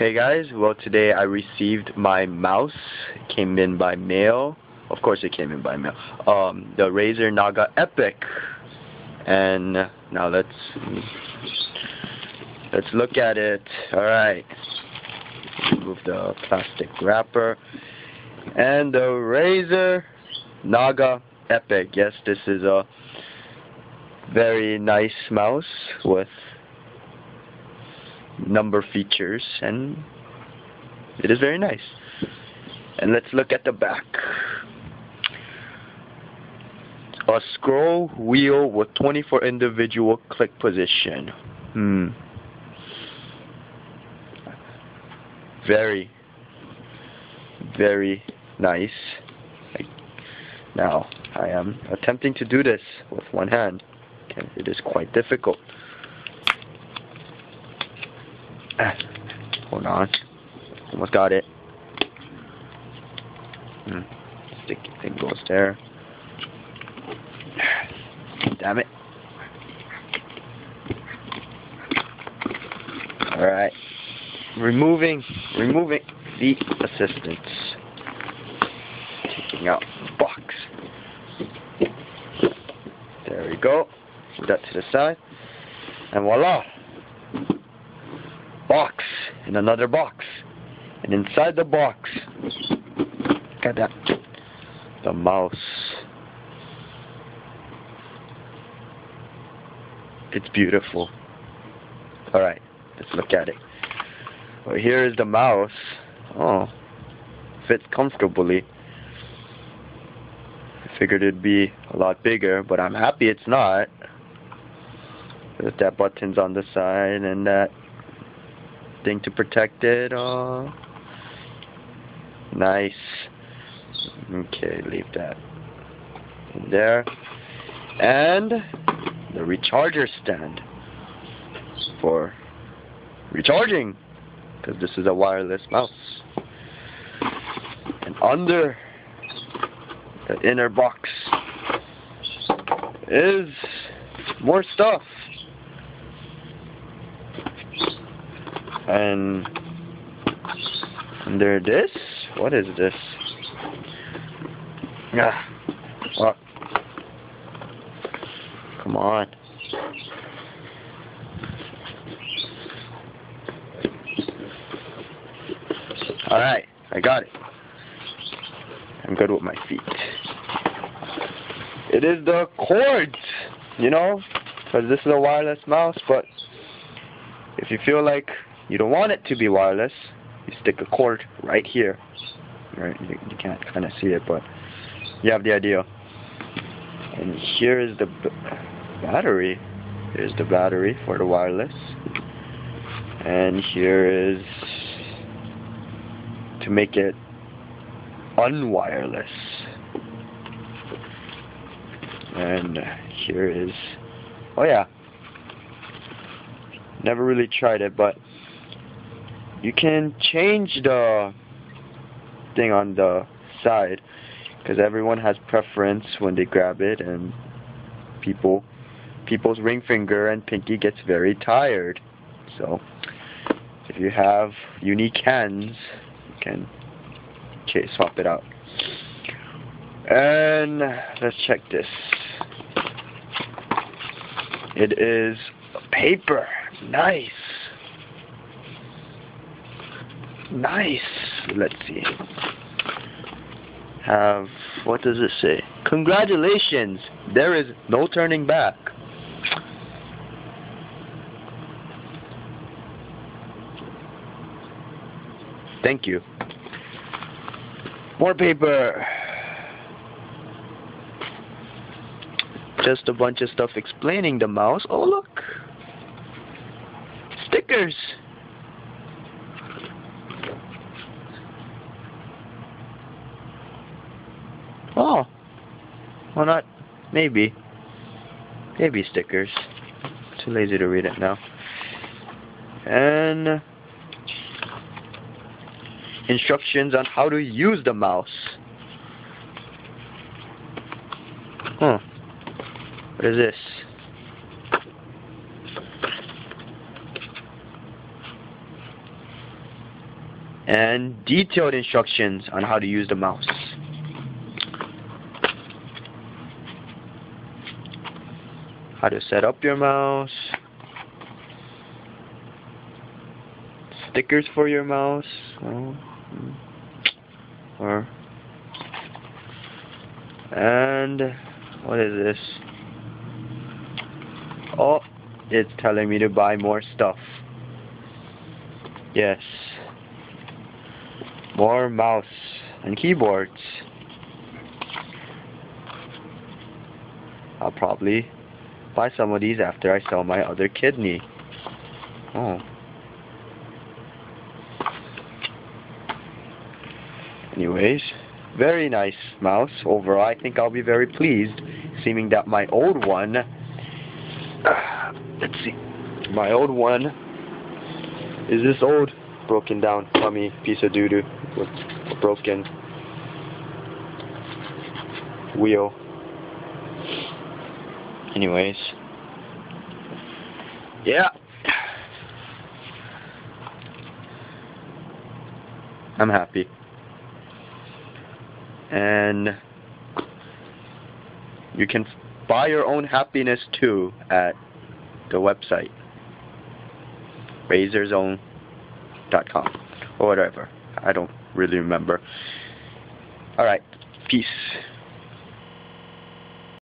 Hey guys, well today I received my mouse. It came in by mail. Of course it came in by mail. Um, the Razer Naga Epic. And now let's let's look at it. Alright. Remove the plastic wrapper. And the Razer Naga Epic. Yes, this is a very nice mouse with number features and it is very nice. And let's look at the back. A scroll wheel with 24 individual click position. Hmm. Very, very nice. Now, I am attempting to do this with one hand. and It is quite difficult. Hold on. Almost got it. Hmm. Sticky thing goes there. Damn it. Alright. Removing, removing the assistance. Taking out the box. There we go. Put that to the side. And voila box in another box. And inside the box, got that, the mouse. It's beautiful. Alright, let's look at it. Well, here is the mouse. Oh, fits comfortably. I figured it'd be a lot bigger, but I'm happy it's not. With that buttons on the side and that thing to protect it. Oh, nice. Okay, leave that in there. And the recharger stand for recharging, because this is a wireless mouse. And under the inner box is more stuff. And under this, what is this? Yeah. what? Come on. Alright, I got it. I'm good with my feet. It is the cords, you know, because this is a wireless mouse, but if you feel like you don't want it to be wireless, you stick a cord right here. Right, you, you can't kind of see it, but you have the idea. And here is the battery. Here's the battery for the wireless. And here is to make it unwireless. And here is, oh yeah, never really tried it, but you can change the thing on the side because everyone has preference when they grab it and people people's ring finger and pinky gets very tired. So if you have unique hands you can swap it out. And let's check this. It is paper. Nice Nice. Let's see. Have, what does it say? Congratulations! There is no turning back. Thank you. More paper. Just a bunch of stuff explaining the mouse. Oh, look. Stickers. Oh. Well, not. Maybe. Maybe stickers. Too lazy to read it now. And instructions on how to use the mouse. Huh. What is this? and detailed instructions on how to use the mouse. How to set up your mouse. Stickers for your mouse. Oh. Or and what is this? Oh, it's telling me to buy more stuff. Yes. More mouse and keyboards. I'll probably buy some of these after I sell my other kidney. Oh. Anyways, very nice mouse. Overall, I think I'll be very pleased, seeming that my old one, uh, let's see, my old one is this old broken down crummy piece of doo-doo with a broken wheel. Anyways, yeah. I'm happy. And you can buy your own happiness too at the website razerzone.com or whatever. I don't really remember. Alright, peace.